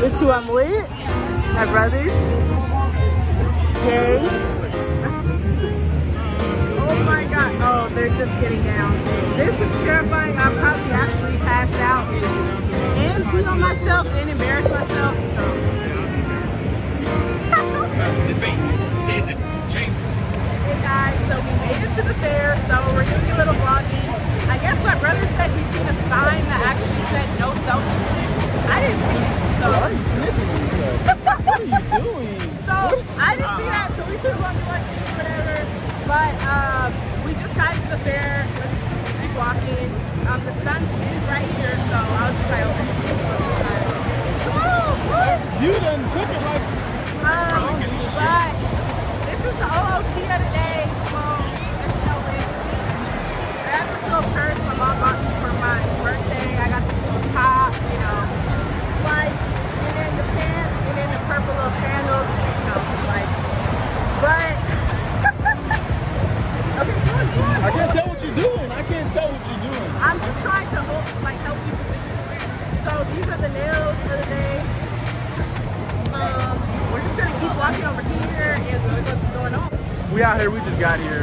This is who I'm with. My brothers. Yay. oh my god. Oh, they're just getting down. This is terrifying. I'll probably actually pass out and pee on myself and embarrass myself. So. just got to the fair. Let's keep walking. Um, the sun's is right here, so I was just like, okay. Woo, woo. You done took it like Um, but this is the OOT of the day. We out here. We just got here.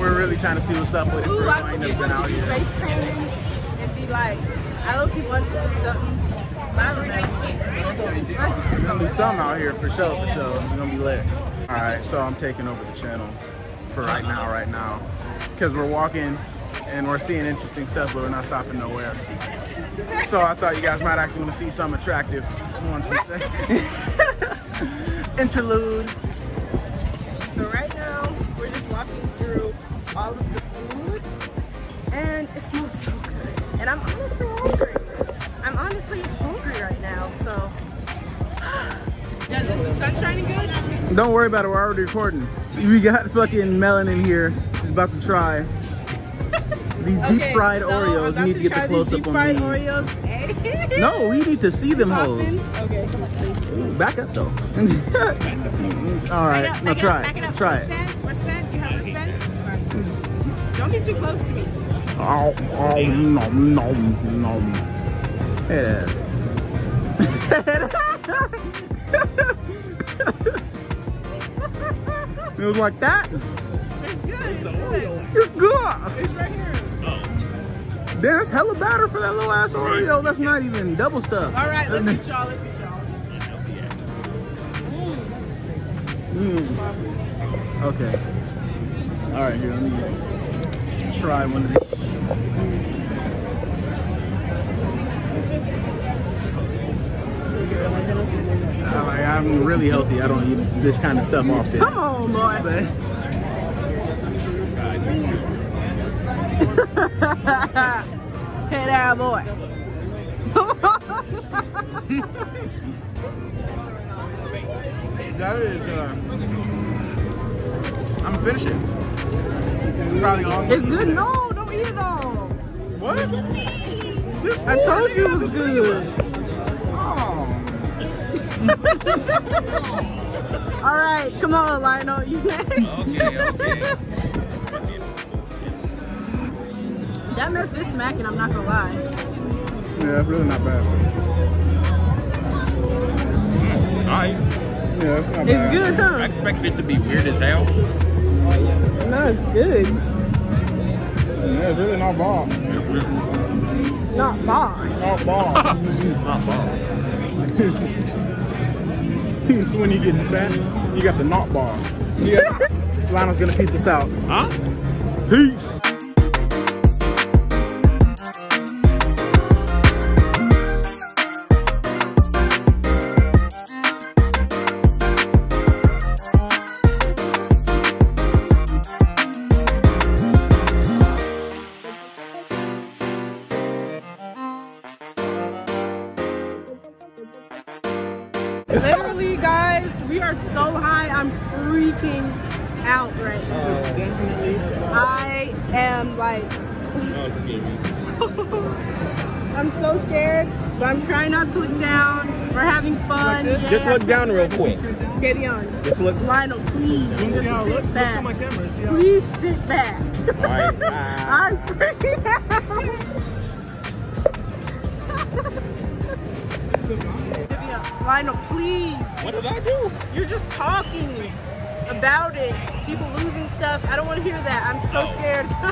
We're really trying to see what's up with it. Ooh, I ain't never been out here. face painting and be like, I low key want to do something. I don't know. Let's just We're gonna do something out here for sure, for sure. It's gonna be lit. All right, so I'm taking over the channel for right now, right now, because we're walking and we're seeing interesting stuff, but we're not stopping nowhere. So I thought you guys might actually want to see something attractive. Once we say interlude. And I'm honestly hungry. I'm honestly hungry right now, so. Yeah, is the sun shining good? Don't worry about it. We're already recording. We got fucking Melon in here. He's about to try these deep Okay, fried so Oreos. about You need to get the close up on these. Oreos. No, we need to see them hoes. Okay, come on, please. Back up though. All right, Back up, now try it. Try it. Wristband, wristband. You have wristband? Don't get too close to me. Oh, oh, no, no, no. Head ass. it was like that. It's good. It's good. You're good. It's right here. Oh. Damn, that's hella batter for that little ass Oreo. That's not even double stuff. All right, let's get y'all. Let's get y'all. Mm. Okay. All right, here, let me try one of these. I, I'm really healthy. I don't eat this kind of stuff often. Come on, boy. But hey there, boy. that is, uh, I'm finishing. Probably all. It's good. No, don't eat it all. What? I told you it was good. Oh. All right, come on, Lionel. You next. Okay, okay. that mess is smacking. I'm not gonna lie. Yeah, it's really not bad. Alright. Yeah, it's not It's bad. good, I huh? expect it to be weird as hell. Oh, No, it's good. Yeah, it's really not ball. Not bad. Not ball. Not ball. so when you get fat, you got the not ball. Yeah. Lionel's gonna piece us out. Huh? Peace. Literally, guys, we are so high. I'm freaking out right now. Definitely. I am like, I'm so scared, but I'm trying not to look down. We're having fun. Like? Just look down real quick. Davion, Just look. Lionel, please, just see how it looks? Look at my back. camera. See how Please sit back. Alright, bye. I'm freaking out. Lionel, please. What did I do? You're just talking about it. People losing stuff. I don't want to hear that. I'm so Oh. scared.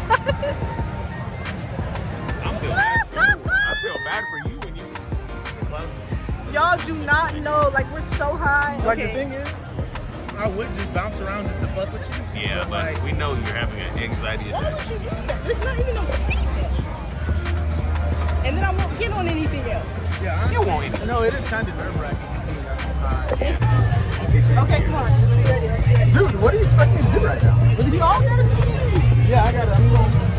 I feel bad. For you. I feel bad for you when you get close. Y'all do not know. Like we're so high. Like okay. the thing is, I would just bounce around just to fuck with you. Yeah, but like, we know you're having an anxiety attack. Why attack. would you do that? There's not even no seat. And then I won't get on anything else. Yeah, honestly, You won't even. No, it is kind of nerve wracking. Okay, come on. Dude, what are you expecting to do right now? You all gotta see. Yeah, I got it. I'm going.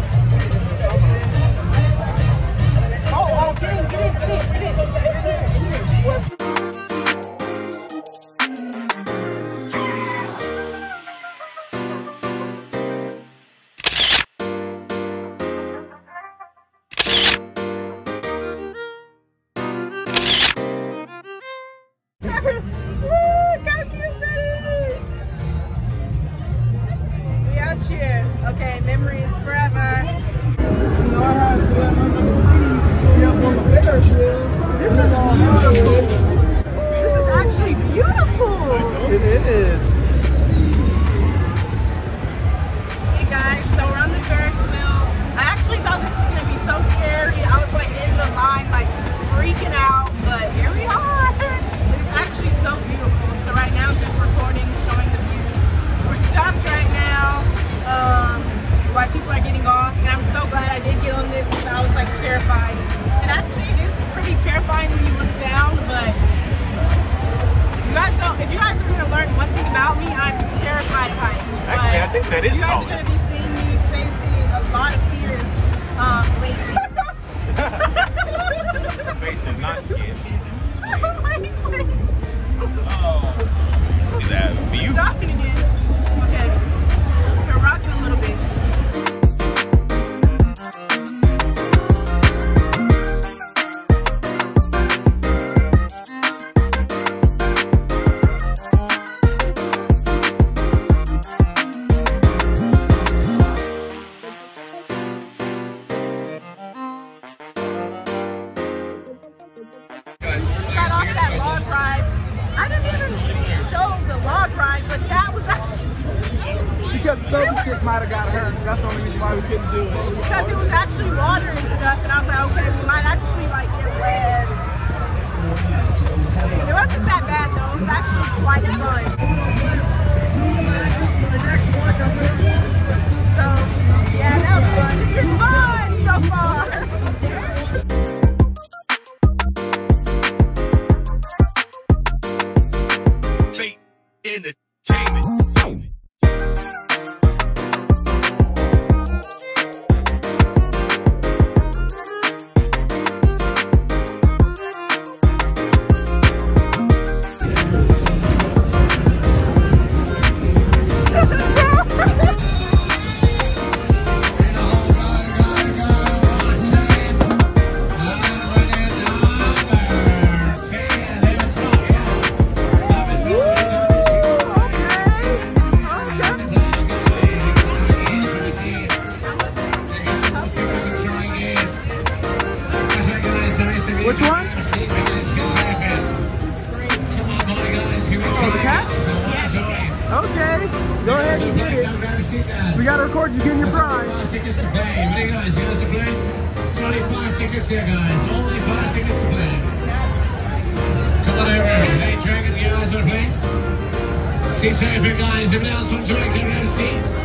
It is. Hey guys, so we're on the Ferris wheel. I actually thought this was gonna be so scary. I was like in the line, like freaking out, but here we are. It's actually so beautiful. So right now I'm just recording, showing the views. We're stopped right now. Um, people are getting off, and I'm so glad I did get on this because I was like terrified. Actually, pretty terrifying when you look down, but you guys don't. If you guys are gonna learn one thing about me, I'm terrified of heights. Actually, I think that is you guys are gonna be seeing me facing a lot of The selfie stick might have got hurt. That's the only reason why we couldn't do it. because it was actually water and stuff, and I was like, okay, we might actually like get wet. It wasn't that bad though. It was actually quite fun. So the cat? Okay. Go ahead and get it. We gotta record you getting your prize. Five tickets to play. What do you guys? You guys to play? It's only five tickets here, guys. Only five tickets to play. Come on over. Hey, Dragon, you guys want to play? Seats open, guys. Everyone else want to join? Come have a seat.